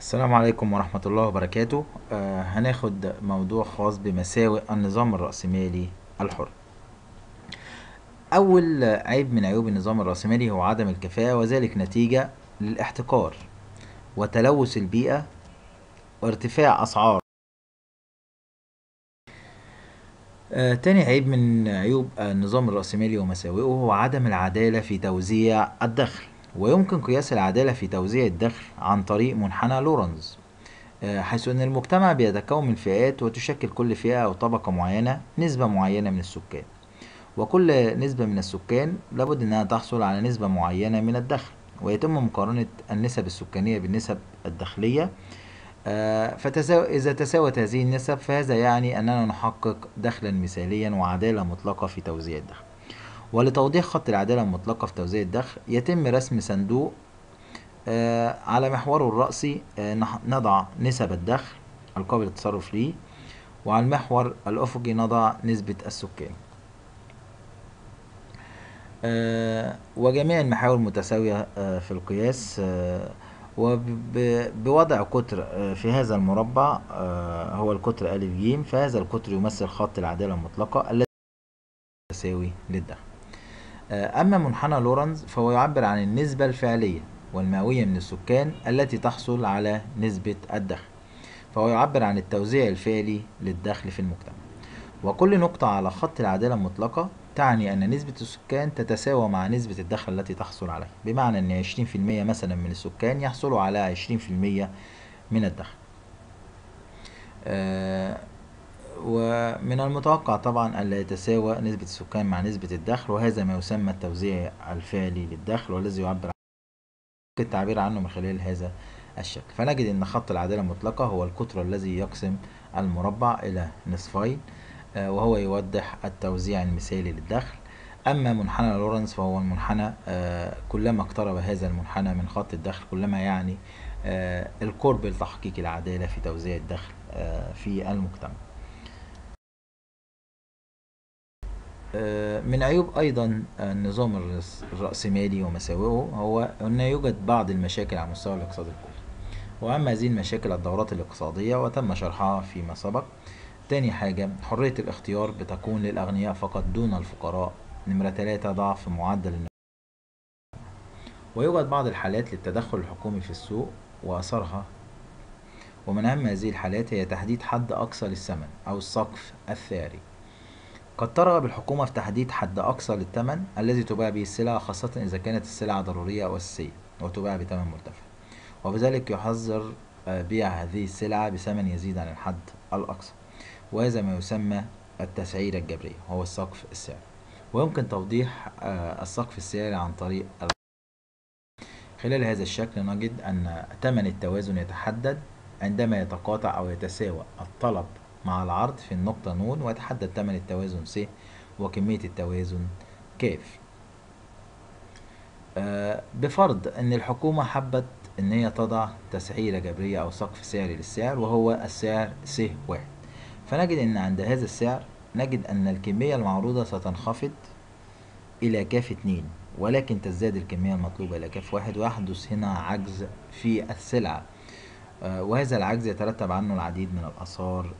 السلام عليكم ورحمة الله وبركاته. آه هناخد موضوع خاص بمساوئ النظام الرأسمالي الحر. أول عيب من عيوب النظام الرأسمالي هو عدم الكفاءة وذلك نتيجة للاحتكار وتلوث البيئة وارتفاع أسعار. آه تاني عيب من عيوب النظام الرأسمالي ومساوئه هو عدم العدالة في توزيع الدخل. ويمكن قياس العدالة في توزيع الدخل عن طريق منحنى لورنز آه، حيث أن المجتمع بيتكون من فئات وتشكل كل فئة أو طبقة معينة نسبة معينة من السكان. وكل نسبة من السكان لابد أنها تحصل على نسبة معينة من الدخل ويتم مقارنة النسب السكانية بالنسب الدخلية آه، فتساو... إذا تساوت هذه النسب فهذا يعني أننا نحقق دخلا مثاليا وعدالة مطلقة في توزيع الدخل. ولتوضيح خط العدالة المطلقة في توزيع الدخل يتم رسم صندوق آه، على محوره الرأسي آه، نضع نسب الدخل القابل للتصرف ليه وعلى المحور الأفقي نضع نسبة السكان. آه، وجميع المحاور متساوية في القياس وبوضع قطر في هذا المربع هو القطر أ ج فهذا القطر يمثل خط العدالة المطلقة الذي تساوي للدخل. أما منحنى لورنز فهو يعبر عن النسبة الفعلية والمئوية من السكان التي تحصل على نسبة الدخل. فهو يعبر عن التوزيع الفعلي للدخل في المجتمع. وكل نقطة على خط العدالة المطلقة تعني أن نسبة السكان تتساوى مع نسبة الدخل التي تحصل عليه بمعنى أن 20% مثلا من السكان يحصلوا على 20% من الدخل. آه، ومن المتوقع طبعا ألا يتساوى نسبة السكان مع نسبة الدخل وهذا ما يسمى التوزيع الفعلي للدخل والذي يعبر عن التعبير عنه من خلال هذا الشكل. فنجد أن خط العدالة المطلقة هو القطر الذي يقسم المربع إلى نصفين آه، وهو يوضح التوزيع المثالي للدخل. أما منحنى لورنس فهو المنحنى آه، كلما اقترب هذا المنحنى من خط الدخل كلما يعني آه، القرب لتحقيق العدالة في توزيع الدخل في المجتمع. من عيوب أيضا النظام الرأس- الرأسمالي ومساوئه هو أن يوجد بعض المشاكل على مستوى الاقتصاد الكلي. وأهم هذه المشاكل الدورات الاقتصادية وتم شرحها فيما سبق. تاني حاجة حرية الاختيار بتكون للأغنياء فقط دون الفقراء. نمرة ثلاثة ضعف معدل ويوجد بعض الحالات للتدخل الحكومي في السوق وأثرها. ومن أهم هذه الحالات هي تحديد حد أقصى للثمن أو السقف الثاري. قد ترغب الحكومة في تحديد حد أقصى للثمن الذي تباع به السلع خاصة إذا كانت السلع ضرورية أو أساسية وتباع بثمن مرتفع. وبذلك يحذر آه، بيع هذه السلع بثمن يزيد عن الحد الأقصى وهذا ما يسمى التسعيرة الجبرية وهو السقف السعري ويمكن توضيح آه، السقف السعري عن طريق ال- خلال هذا الشكل نجد أن ثمن التوازن يتحدد عندما يتقاطع أو يتساوى الطلب مع العرض في النقطة ن ويتحدد ثمن التوازن س وكمية التوازن ك آه، بفرض أن الحكومة حبت أن هي تضع تسعيرة جبرية أو سقف سعري للسعر وهو السعر س واحد. فنجد أن عند هذا السعر نجد أن الكمية المعروضة ستنخفض إلى كاف اتنين ولكن تزداد الكمية المطلوبة إلى كاف واحد ويحدث هنا عجز في السلعة آه، وهذا العجز يترتب عنه العديد من الآثار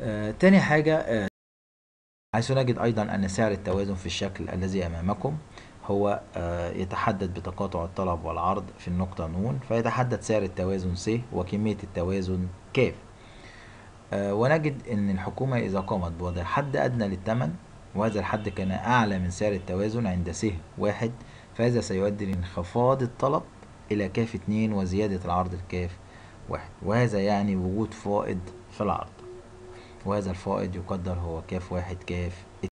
آه، تاني حاجة آه، حيث نجد أيضا أن سعر التوازن في الشكل الذي أمامكم هو آه، يتحدد بتقاطع الطلب والعرض في النقطة ن فيتحدد سعر التوازن س وكمية التوازن ك. آه، ونجد أن الحكومة إذا قامت بوضع حد أدنى للثمن وهذا الحد كان أعلى من سعر التوازن عند س واحد فهذا سيؤدي لانخفاض الطلب إلى كاف اتنين وزيادة العرض لكاف واحد وهذا يعني وجود فائض في العرض. وهذا الفائض يقدر هو كاف واحد كاف